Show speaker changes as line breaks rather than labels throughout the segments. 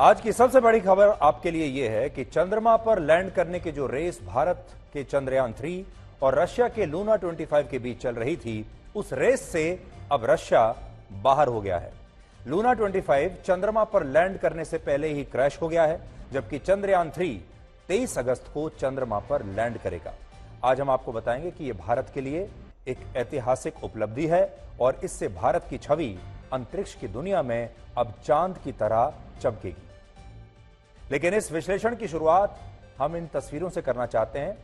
आज की सबसे बड़ी खबर आपके लिए यह है कि चंद्रमा पर लैंड करने की जो रेस भारत के चंद्रयान थ्री और रशिया के लूना 25 के बीच चल रही थी, उस रेस से अब रशिया बाहर हो गया है। लूना 25 चंद्रमा पर लैंड करने से पहले ही क्रैश हो गया है, जबकि चंद्रयान थ्री 23 अगस्त को चंद्रमा पर लैंड करेगा। आज हम आपको बताएँगे कि यह भारत के लिए एक ऐतिहासिक उपलब्धि है और इससे भारत की छवि अंतरिक्ष की दुनिया में अब चाँद की तरह चमकेगी। लेकिन इस विश्लेषण की शुरुआत हम इन तस्वीरों से करना चाहते हैं,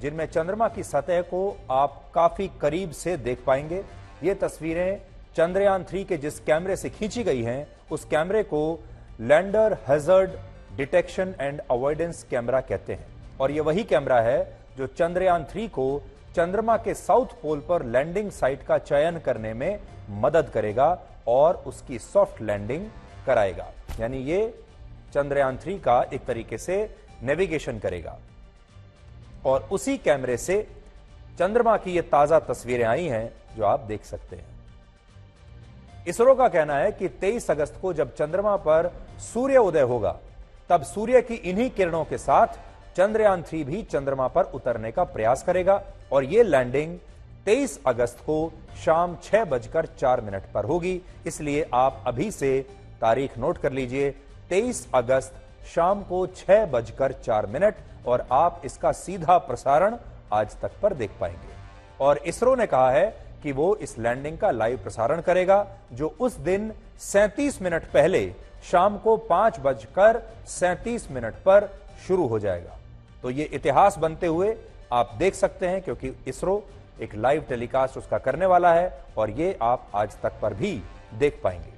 जिनमें चंद्रमा की सतह को आप काफ़ी करीब से देख पाएँगे। ये तस्वीरें चंद्रयान थ्री के जिस कैमरे से खींची गई हैं, उस कैमरे को lander hazard detection and avoidance camera कहते हैं। और ये वही कैमरा है जो चंद्रयान थ्री को चंद्रमा के साउथ पोल पर लैंडिंग साइट का चयन करने में मदद करेगा और उसकी सॉफ्ट लैंडिंग कराएगा। यानी ये चंद्रयान थ्री का एक तरीके से नेविगेशन करेगा। और उसी कैमरे से चंद्रमा की ये ताज़ा तस्वीरें आई हैं, जो आप देख सकते हैं। इसरो का कहना है कि 23 अगस्त को जब चंद्रमा पर सूर्य उदय होगा, तब सूर्य की इन्हीं किरणों के साथ चंद्रयान थ्री भी चंद्रमा पर उतरने का प्रयास करेगा। और यह लैंडिंग 23 अगस्त को शाम छह बजकर चार मिनट पर होगी। इसलिए आप अभी से तारीख नोट कर लीजिए 23 अगस्त शाम को छह बजकर चार मिनट और आप इसका सीधा प्रसारण आज तक पर देख पाएँगे। और इसरो ने कहा है कि वो इस लैंडिंग का लाइव प्रसारण करेगा, जो उस दिन 37 मिनट पहले शाम को पाँच बजकर सैंतीस मिनट पर शुरू हो जाएगा। तो ये इतिहास बनते हुए आप देख सकते हैं, क्योंकि इसरो एक लाइव टेलीकास्ट उसका करने वाला है, और ये आप आज तक पर भी देख पाएँगे।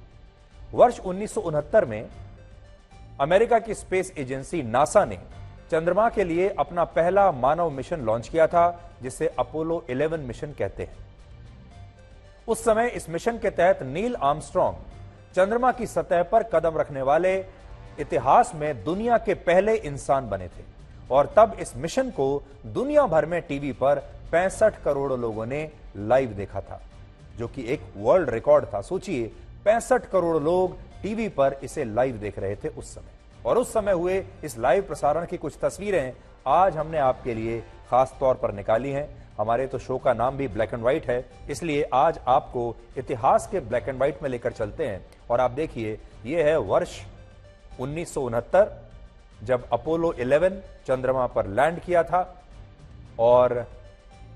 वर्ष उन्नीस सौ उनहत्तर में अमेरिका की स्पेस एजेंसी नासा ने चंद्रमा के लिए अपना पहला मानव मिशन लॉन्च किया था, जिसे अपोलो 11 मिशन कहते हैं। उस समय इस मिशन के तहत नील आर्मस्ट्रॉन्ग चंद्रमा की सतह पर कदम रखने वाले इतिहास में दुनिया के पहले इंसान बने थे और तब इस मिशन को दुनिया भर में टीवी पर पैंसठ करोड़ लोगों ने लाइव देखा था, जो कि एक वर्ल्ड रिकॉर्ड था। सोचिए, पैंसठ करोड़ लोग टीवी पर इसे लाइव देख रहे थे उस समय। और उस समय हुए इस लाइव प्रसारण की कुछ तस्वीरें आज हमने आपके लिए खास तौर पर निकाली हैं। हमारे तो शो का नाम भी ब्लैक एंड व्हाइट है, इसलिए आज आपको इतिहास के ब्लैक एंड व्हाइट में लेकर चलते हैं। और आप देखिए यह है वर्ष उन्नीस सौ उनहत्तर, जब अपोलो 11 चंद्रमा पर लैंड किया था। और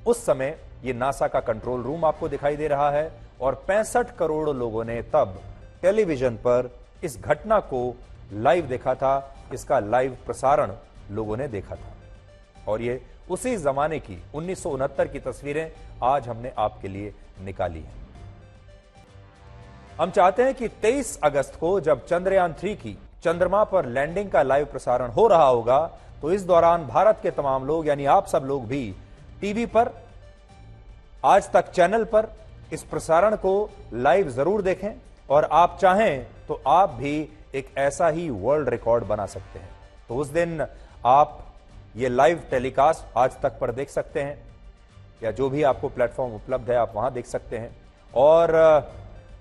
उस समय यह नासा का कंट्रोल रूम आपको दिखाई दे रहा है। और पैंसठ करोड़ लोगों ने तब टेलीविज़न पर इस घटना को लाइव देखा था, इसका लाइव प्रसारण लोगों ने देखा था। और ये उसी जमाने की, उन्नीस सौ उनहत्तर की तस्वीरें आज हमने आपके लिए निकाली हैं। हम चाहते हैं कि 23 अगस्त को जब चंद्रयान थ्री की चंद्रमा पर लैंडिंग का लाइव प्रसारण हो रहा होगा तो इस दौरान भारत के तमाम लोग, यानी आप सब लोग भी, टीवी पर, आज तक चैनल पर इस प्रसारण को लाइव ज़रूर देखें। और आप चाहें तो आप भी एक ऐसा ही वर्ल्ड रिकॉर्ड बना सकते हैं। तो उस दिन आप ये लाइव टेलीकास्ट आज तक पर देख सकते हैं, या जो भी आपको प्लेटफॉर्म उपलब्ध है, आप वहाँ देख सकते हैं। और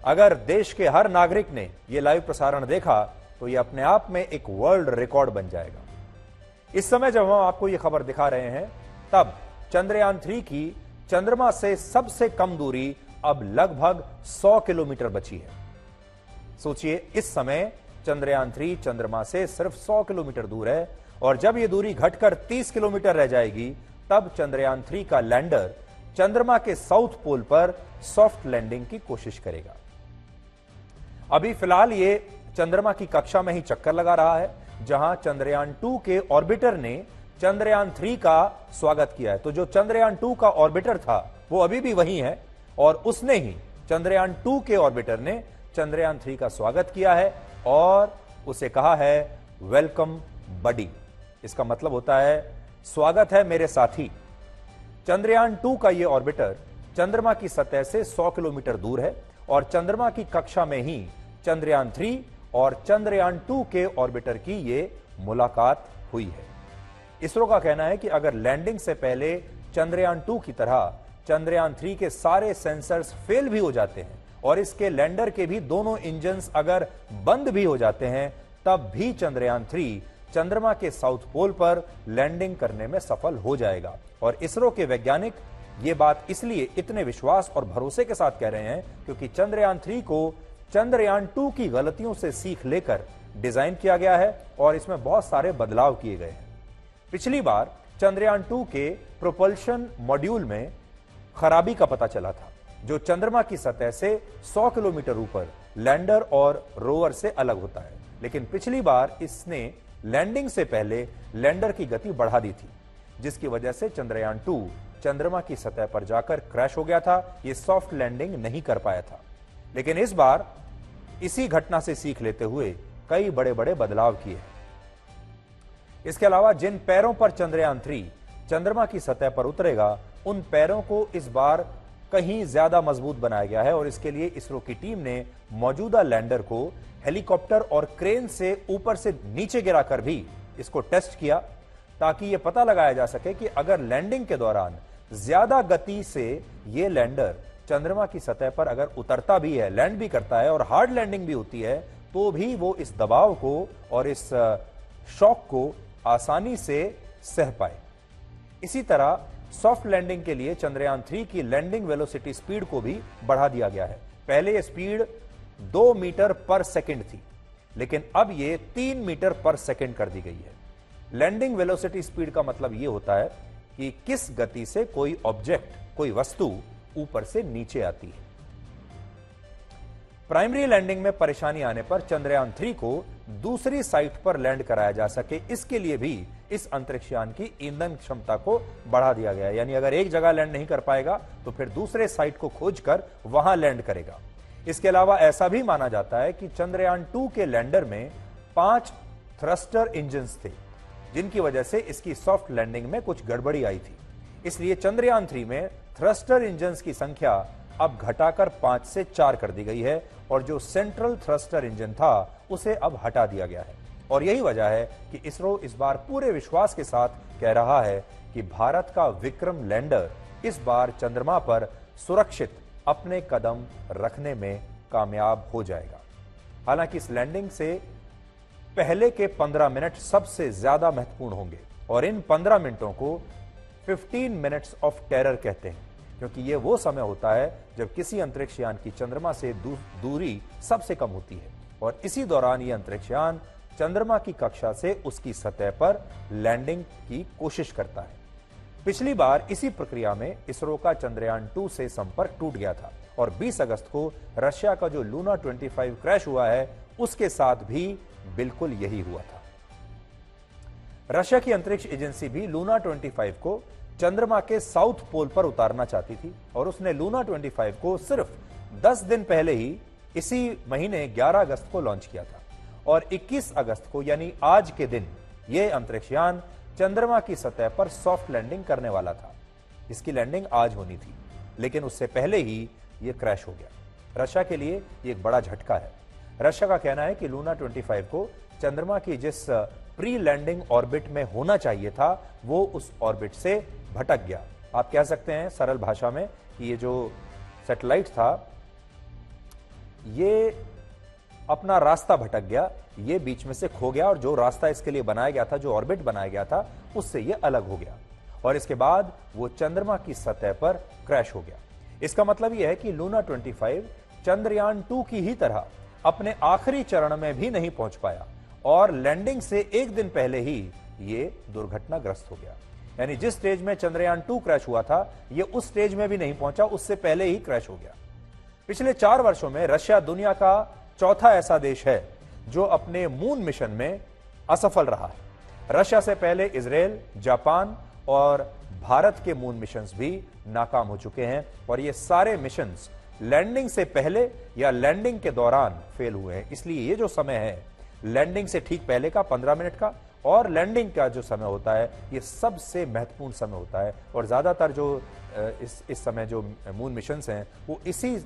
अगर देश के हर नागरिक ने यह लाइव प्रसारण देखा तो यह अपने आप में एक वर्ल्ड रिकॉर्ड बन जाएगा। इस समय जब हम आपको यह खबर दिखा रहे हैं, तब चंद्रयान थ्री की चंद्रमा से सबसे कम दूरी अब लगभग 100 किलोमीटर बची है। सोचिए, इस समय चंद्रयान थ्री चंद्रमा से सिर्फ़ 100 किलोमीटर दूर है और जब यह दूरी घटकर 30 किलोमीटर रह जाएगी, तब चंद्रयान थ्री का लैंडर चंद्रमा के साउथ पोल पर सॉफ्ट लैंडिंग की कोशिश करेगा। अभी फ़िलहाल ये चंद्रमा की कक्षा में ही चक्कर लगा रहा है, जहाँ चंद्रयान टू के ऑर्बिटर ने चंद्रयान थ्री का स्वागत किया है। तो जो चंद्रयान टू का ऑर्बिटर था, वो अभी भी वही है और उसने ही चंद्रयान टू के ऑर्बिटर ने चंद्रयान थ्री का स्वागत किया है और उसे कहा है वेलकम बडी इसका मतलब होता है, स्वागत है मेरे साथी. चंद्रयान टू का यह ऑर्बिटर चंद्रमा की सतह से 100 किलोमीटर दूर है और चंद्रमा की कक्षा में ही चंद्रयान थ्री और चंद्रयान टू के ऑर्बिटर की यह मुलाकात हुई है। इसरो का कहना है कि अगर लैंडिंग से पहले चंद्रयान टू की तरह चंद्रयान थ्री के सारे सेंसर्स फेल भी हो जाते हैं और इसके लैंडर के भी दोनों इंजन अगर बंद भी हो जाते हैं, तब भी चंद्रयान थ्री चंद्रमा के साउथ पोल पर लैंडिंग करने में सफल हो जाएगा। और इसरो के वैज्ञानिक ये बात इसलिए इतने विश्वास और भरोसे के साथ कह रहे हैं क्योंकि चंद्रयान थ्री को चंद्रयान टू की गलतियों से सीख लेकर डिज़ाइन किया गया है और इसमें बहुत सारे बदलाव किए गए हैं। पिछली बार चंद्रयान टू के प्रोपल्शन मॉड्यूल में खराबी का पता चला था। जो चंद्रमा की सतह से 100 किलोमीटर ऊपर लैंडर और रोवर से अलग होता है। लेकिन पिछली बार इसने लैंडिंग से पहले लैंडर की गति बढ़ा दी थी, जिसकी वजह से चंद्रयान टू चंद्रमा की सतह पर जाकर क्रैश हो गया था। यह सॉफ्ट लैंडिंग नहीं कर पाया था। लेकिन इस बार इसी घटना से सीख लेते हुए कई बड़े बड़े बदलाव किए इसके अलावा जिन पैरों पर चंद्रयान थ्री चंद्रमा की सतह पर उतरेगा, उन पैरों को इस बार कहीं ज़्यादा मज़बूत बनाया गया है और इसके लिए इसरो की टीम ने मौजूदा लैंडर को हेलीकॉप्टर और क्रेन से ऊपर से नीचे गिराकर भी इसको टेस्ट किया ताकि यह पता लगाया जा सके कि अगर लैंडिंग के दौरान ज़्यादा गति से यह लैंडर चंद्रमा की सतह पर अगर उतरता भी है, लैंड भी करता है और हार्ड लैंडिंग भी होती है तो भी वो इस दबाव को और इस शॉक को आसानी से सह पाए। इसी तरह सॉफ्ट लैंडिंग के लिए चंद्रयान थ्री की लैंडिंग वेलोसिटी स्पीड को भी बढ़ा दिया गया है। पहले यह स्पीड दो मीटर पर सेकंड थी, लेकिन अब यह तीन मीटर पर सेकंड कर दी गई है। लैंडिंग वेलोसिटी स्पीड का मतलब यह होता है कि किस गति से कोई ऑब्जेक्ट, कोई वस्तु ऊपर से नीचे आती है। प्राइमरी लैंडिंग में परेशानी आने पर चंद्रयान थ्री को दूसरी साइट पर लैंड कराया जा सके, इसके लिए भी इस अंतरिक्षयान की ईंधन क्षमता को बढ़ा दिया गया यानी अगर एक जगह लैंड नहीं कर पाएगा तो फिर दूसरे साइट को खोजकर वहाँ लैंड करेगा। इसके अलावा ऐसा भी माना जाता है कि चंद्रयान टू के लैंडर में पाँच थ्रस्टर इंजन थे, जिनकी वजह से इसकी सॉफ्ट लैंडिंग में कुछ गड़बड़ी आई थी। इसलिए चंद्रयान थ्री में थ्रस्टर इंजन की संख्या अब घटाकर पाँच से चार कर दी गई है, और जो सेंट्रल थ्रस्टर इंजन था, उसे अब हटा दिया गया है। और यही वजह है कि इसरो इस बार पूरे विश्वास के साथ कह रहा है कि भारत का विक्रम लैंडर इस बार चंद्रमा पर सुरक्षित अपने कदम रखने में कामयाब हो जाएगा। हालाँकि इस लैंडिंग से पहले के 15 मिनट सबसे ज़्यादा महत्वपूर्ण होंगे और इन 15 मिनटों को 15 मिनट्स ऑफ़ टेरर कहते हैं, क्योंकि यह वो समय होता है जब किसी अंतरिक्ष यान की चंद्रमा से दूरी सबसे कम होती है। और इसी दौरान यह अंतरिक्ष यान चंद्रमा की कक्षा से उसकी सतह पर लैंडिंग की कोशिश करता है। पिछली बार इसी प्रक्रिया में इसरो का चंद्रयान टू से संपर्क टूट गया था और 20 अगस्त को रशिया का जो लूना 25 क्रैश हुआ है, उसके साथ भी बिल्कुल यही हुआ था। रशिया की अंतरिक्ष एजेंसी भी लूना 25 को चंद्रमा के साउथ पोल पर उतारना चाहती थी और उसने लूना 25 को सिर्फ़ 10 दिन पहले ही इसी महीने 11 अगस्त को लॉन्च किया था। और 21 अगस्त को, यानी आज के दिन यह अंतरिक्षयान चंद्रमा की सतह पर सॉफ्ट लैंडिंग करने वाला था। इसकी लैंडिंग आज होनी थी, लेकिन उससे पहले ही यह क्रैश हो गया। रशिया के लिए एक बड़ा झटका है। रशिया का कहना है कि लूना 25 को चंद्रमा की जिस प्री लैंडिंग ऑर्बिट में होना चाहिए था, वो उस ऑर्बिट से भटक गया। आप कह सकते हैं सरल भाषा में कि ये जो सैटेलाइट था, ये अपना रास्ता भटक गया, ये बीच में से खो गया और जो रास्ता इसके लिए बनाया गया था, जो ऑर्बिट बनाया गया था, उससे ये अलग हो गया। और इसके बाद वो चंद्रमा की सतह पर क्रैश हो गया। इसका मतलब यह है कि लूना 25 चंद्रयान 2 की ही तरह अपने आखिरी चरण में भी नहीं पहुँच पाया और लैंडिंग से एक दिन पहले ही ये दुर्घटनाग्रस्त हो गया। यानी जिस स्टेज में चंद्रयान टू क्रैश हुआ था यह उस स्टेज में भी नहीं पहुँचा, उससे पहले ही क्रैश हो गया। पिछले चार वर्षों में रशिया दुनिया का चौथा ऐसा देश है जो अपने मून मिशन में असफल रहा है। रशिया से पहले इसराइल जापान और भारत के मून मिशंस भी नाकाम हो चुके हैं और ये सारे मिशंस लैंडिंग से पहले या लैंडिंग के दौरान फेल हुए हैं। इसलिए ये जो समय है, लैंडिंग से ठीक पहले का पंद्रह मिनट का और लैंडिंग का जो समय होता है, ये सबसे महत्वपूर्ण समय होता है और ज़्यादातर जो इस इस समय जो मून मिशन हैं, वो इसी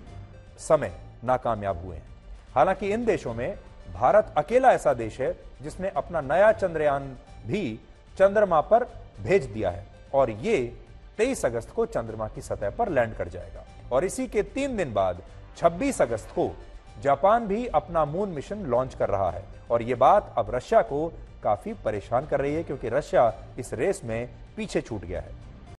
समय नाकामयाब हुए हैं। हालाँकि इन देशों में भारत अकेला ऐसा देश है जिसने अपना नया चंद्रयान भी चंद्रमा पर भेज दिया है और ये 23 अगस्त को चंद्रमा की सतह पर लैंड कर जाएगा। और इसी के तीन दिन बाद 26 अगस्त को जापान भी अपना मून मिशन लॉन्च कर रहा है। और यह बात अब रशिया को काफ़ी परेशान कर रही है क्योंकि रशिया इस रेस में पीछे छूट गया है।